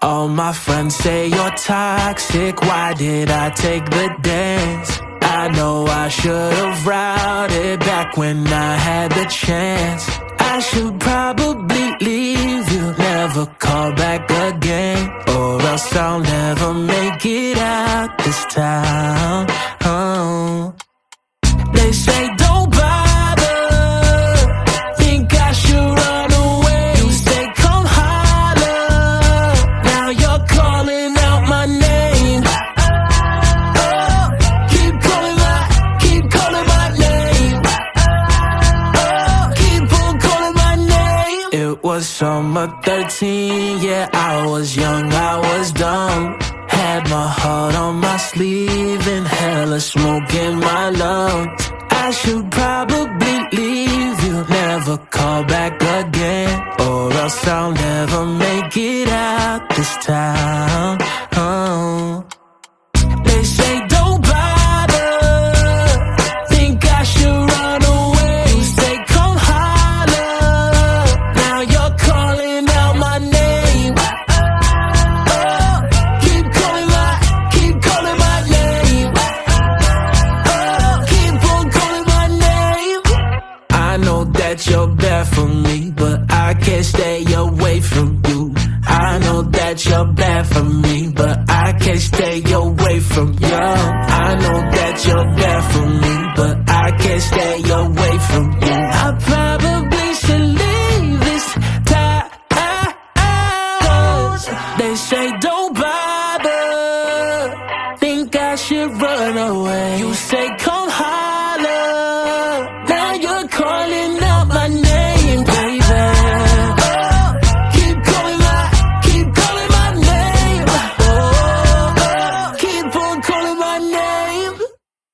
All my friends say you're toxic. Why did I take the dance? I know I should have routed back when I had the chance. I should probably leave you, never call back again, or else I'll never make it out this town. Was summer 13, yeah, I was young, I was dumb. Had my heart on my sleeve and hella smoke in my lungs. I should probably leave you, never call back again, or else I'll never make it out this town. I know that you're bad for me, but I can't stay away from you. I know that you're bad for me, but I can't stay away from you. I know that you're bad for me, but I can't stay away from you. I probably should leave this town. They say don't bother. Think I should run away. You say come